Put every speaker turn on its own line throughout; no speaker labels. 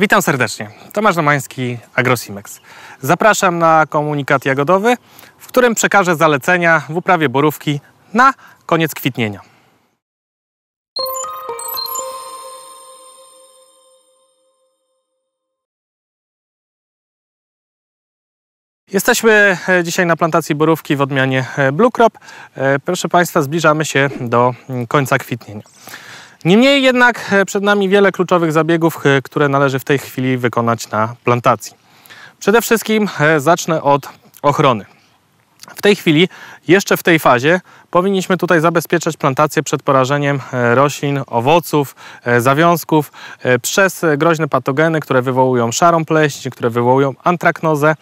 Witam serdecznie. Tomasz Domański, AgroSimex. Zapraszam na komunikat jagodowy, w którym przekażę zalecenia w uprawie borówki na koniec kwitnienia. Jesteśmy e, dzisiaj na plantacji borówki w odmianie e, Blue Crop. E, proszę Państwa, zbliżamy się do mm, końca kwitnienia. Niemniej jednak przed nami wiele kluczowych zabiegów, które należy w tej chwili wykonać na plantacji. Przede wszystkim zacznę od ochrony. W tej chwili, jeszcze w tej fazie, powinniśmy tutaj zabezpieczać plantację przed porażeniem roślin, owoców, zawiązków przez groźne patogeny, które wywołują szarą pleśń, które wywołują antraknozę.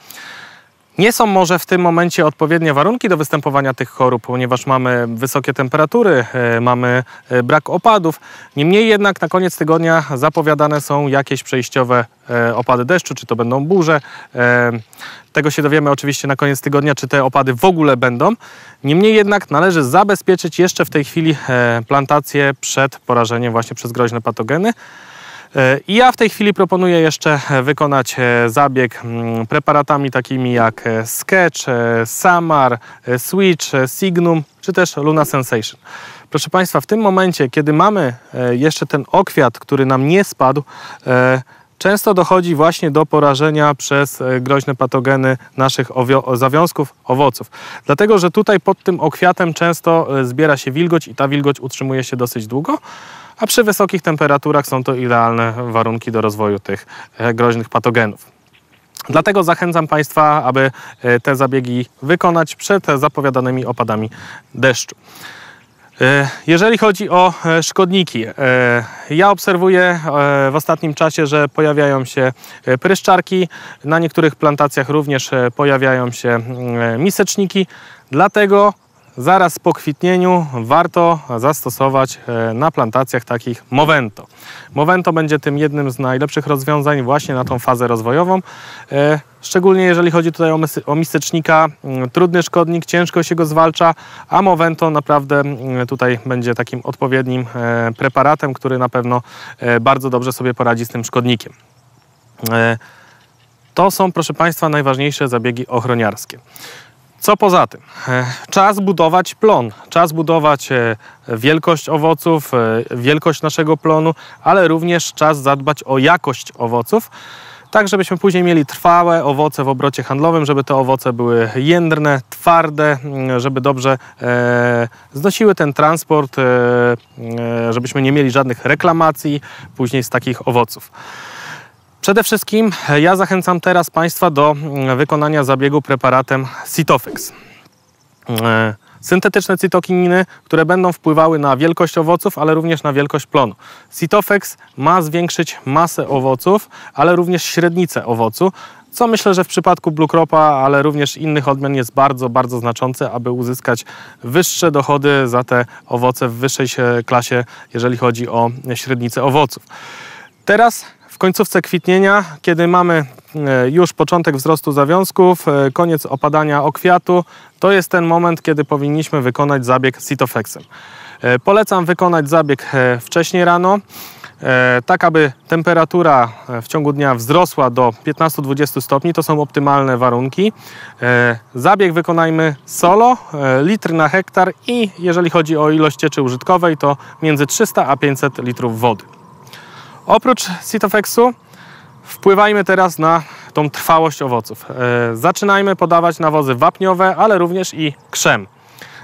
Nie są może w tym momencie odpowiednie warunki do występowania tych chorób, ponieważ mamy wysokie temperatury, e, mamy e, brak opadów. Niemniej jednak na koniec tygodnia zapowiadane są jakieś przejściowe e, opady deszczu, czy to będą burze. Tego się dowiemy oczywiście na koniec tygodnia, czy te opady w ogóle będą. Niemniej jednak należy zabezpieczyć jeszcze w tej chwili plantację przed porażeniem właśnie przez groźne patogeny. I ja w tej chwili proponuję jeszcze wykonać e, zabieg mm, preparatami takimi jak e, Sketch, e, Samar, Switch, Signum czy też Luna Sensation. Proszę Państwa, w tym momencie, kiedy mamy jeszcze ten okwiat, który nam nie spadł, często dochodzi właśnie do porażenia przez groźne patogeny naszych zawiązków, owoców. Dlatego, że tutaj pod tym okwiatem często zbiera się wilgoć i ta wilgoć utrzymuje się dosyć długo a przy wysokich temperaturach są to idealne warunki do rozwoju tych e, groźnych patogenów. Dlatego zachęcam Państwa, aby e, te zabiegi wykonać przed zapowiadanymi opadami deszczu. E, jeżeli chodzi o szkodniki, ja obserwuję w ostatnim czasie, że pojawiają się pryszczarki, na niektórych plantacjach również pojawiają się mm, miseczniki, dlatego zaraz po kwitnieniu warto zastosować e, na plantacjach takich Movento. Movento będzie tym jednym z najlepszych rozwiązań właśnie na tą fazę rozwojową. E, szczególnie jeżeli chodzi tutaj o misecznika, mm, trudny szkodnik, ciężko się go zwalcza, a Movento naprawdę mm, tutaj będzie takim odpowiednim e, preparatem, który na pewno bardzo dobrze sobie poradzi z tym szkodnikiem. To są, proszę Państwa, najważniejsze zabiegi ochroniarskie. Co poza tym? E, czas budować plon, czas budować e, wielkość owoców, e, wielkość naszego plonu, ale również czas zadbać o jakość owoców, tak żebyśmy później mieli trwałe owoce w obrocie handlowym, żeby te owoce były jędrne, twarde, mm, żeby dobrze znosiły ten transport, żebyśmy nie mieli żadnych reklamacji później z takich owoców. Przede wszystkim e, ja zachęcam teraz Państwa do mm, wykonania zabiegu preparatem Cytofix. E, syntetyczne cytokininy, które będą wpływały na wielkość owoców, ale również na wielkość plonu. Cytofex ma zwiększyć masę owoców, ale również średnicę owocu, co myślę, że w przypadku Blue Cropa, ale również innych odmian jest bardzo, bardzo znaczące, aby uzyskać wyższe dochody za te owoce w wyższej klasie, jeżeli chodzi o średnicę owoców. Teraz w końcówce kwitnienia, kiedy mamy e, już początek wzrostu zawiązków, e, koniec opadania okwiatu, to jest ten moment, kiedy powinniśmy wykonać zabieg Cytoflexem. E, polecam wykonać zabieg wcześniej rano, tak aby temperatura w ciągu dnia wzrosła do 15-20 stopni, to są optymalne warunki. Zabieg wykonajmy solo, litr na hektar i jeżeli chodzi o ilość cieczy użytkowej, to między 300 a 500 litrów wody. Oprócz Cytofexu wpływajmy teraz na tą trwałość owoców. E, zaczynajmy podawać nawozy wapniowe, ale również i krzem.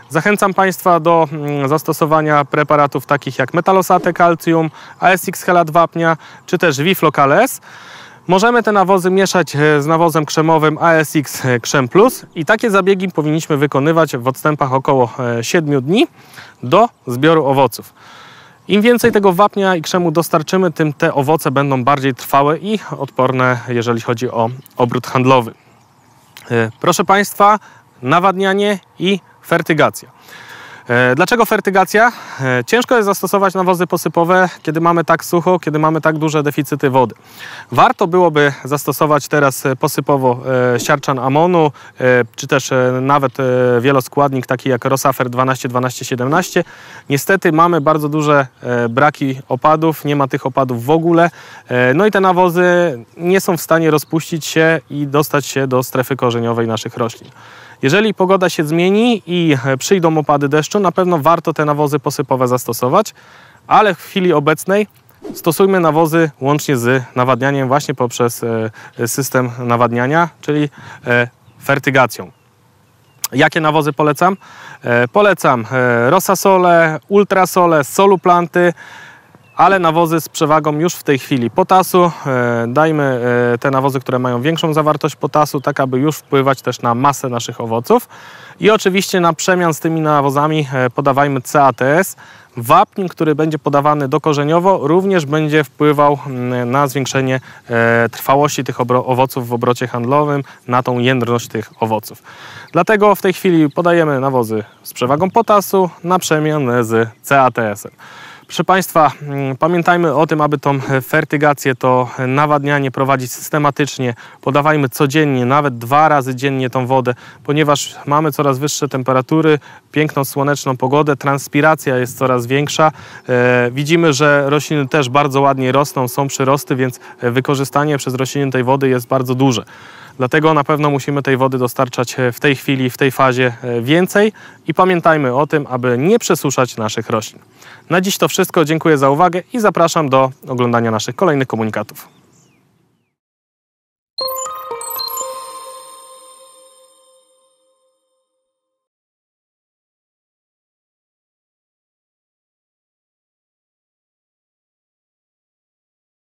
Zachęcam Państwa do mm, zastosowania preparatów takich jak metalosate calcium, ASX helat wapnia czy też Wiflocales. Możemy te nawozy mieszać e, z nawozem krzemowym ASX Krzem Plus i takie zabiegi powinniśmy wykonywać w odstępach około 7 e, dni do zbioru owoców. Im więcej tego wapnia i krzemu dostarczymy, tym te owoce będą bardziej trwałe i odporne, jeżeli chodzi o obrót handlowy. E, proszę Państwa, nawadnianie i fertygacja. E, Dlaczego fertygacja? E, Ciężko jest zastosować nawozy posypowe, kiedy mamy tak sucho, kiedy mamy tak duże deficyty wody. Warto byłoby zastosować teraz e, posypowo siarczan amonu, czy też nawet wieloskładnik taki jak Rosafer 12-12-17. Niestety mamy bardzo duże braki opadów, nie ma tych opadów w ogóle. No i te nawozy nie są w stanie rozpuścić się i dostać się do strefy korzeniowej naszych roślin. Jeżeli pogoda się zmieni i e, przyjdą opady deszczu, na pewno warto te nawozy posypowe zastosować, ale w chwili obecnej stosujmy nawozy łącznie z nawadnianiem właśnie poprzez e, system nawadniania, czyli e, fertygacją. Jakie nawozy polecam? Polecam Rosasole, Ultrasole, Soluplanty, ale nawozy z przewagą już w tej chwili potasu. E, Dajmy e, te nawozy, które mają większą zawartość potasu, tak aby już wpływać też na masę naszych owoców. I oczywiście na przemian z tymi nawozami e, podawajmy CATS. Wapń, który będzie podawany dokorzeniowo, również będzie wpływał na zwiększenie trwałości tych owoców w obrocie handlowym, na tą jędrność tych owoców. Dlatego w tej chwili podajemy nawozy z przewagą potasu na przemian z CATS-em. Proszę Państwa, mm, pamiętajmy o tym, aby tą fertygację, to nawadnianie prowadzić systematycznie. Podawajmy codziennie, nawet dwa razy dziennie tą wodę, ponieważ mamy coraz wyższe temperatury, piękną słoneczną pogodę, transpiracja jest coraz większa. E, widzimy, że rośliny też bardzo ładnie rosną, są przyrosty, więc wykorzystanie przez rośliny tej wody jest bardzo duże. Dlatego na pewno musimy tej wody dostarczać e, w tej chwili, w tej fazie e, więcej i pamiętajmy o tym, aby nie przesuszać naszych roślin. Na dziś to wszystko, dziękuję za uwagę i zapraszam do oglądania naszych kolejnych komunikatów.